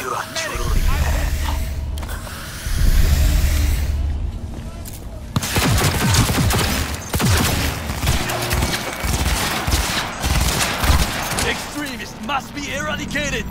You are truly mad. Extremists must be eradicated!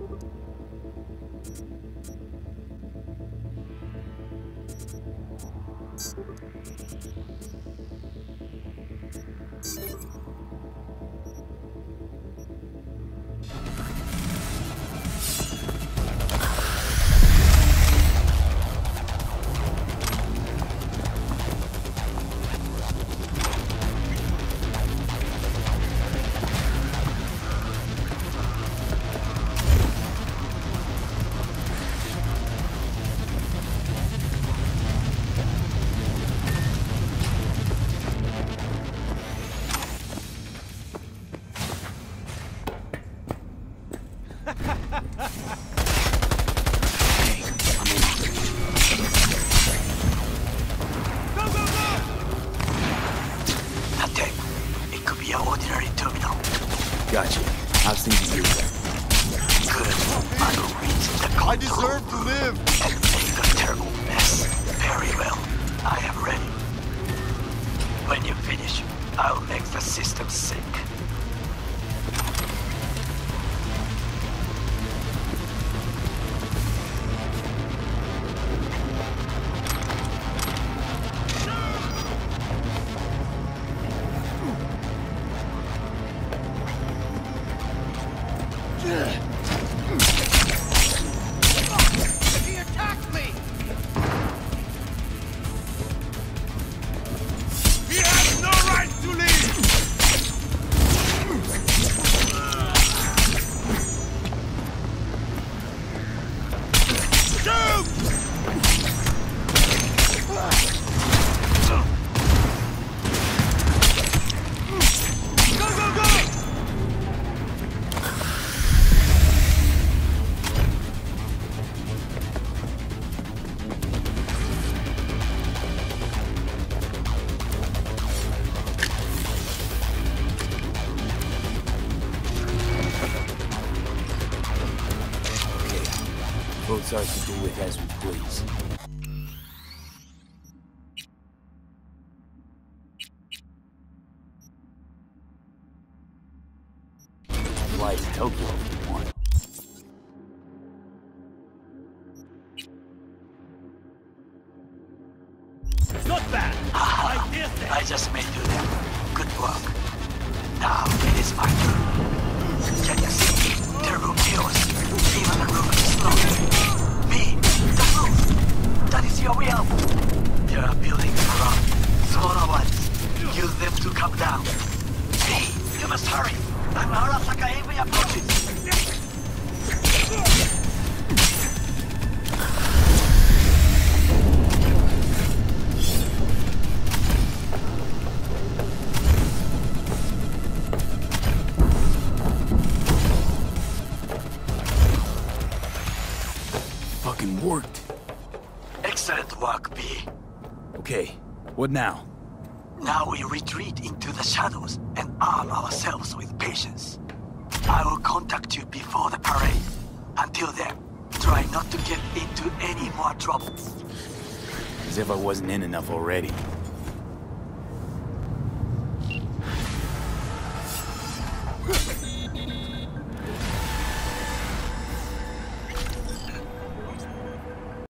Ordinary terminal. Gotcha. How's things at your end? Good. I will reach the control I deserve to live. and make a terrible mess. Very well. I am ready. When you finish, I'll make the system sick. He Ours to do with as we please. Fly to Tokyo if you want. Not bad! Aha! I! I just made you them. Good work. Now it is my turn. Can you That is your will. There are buildings around. Smaller ones. Use them to come down. V, you must hurry. I'm Arasaka AV approaches. Okay, what now? Now we retreat into the shadows and arm ourselves with patience. I will contact you before the parade. Until then, try not to get into any more trouble. As if I wasn't in enough already.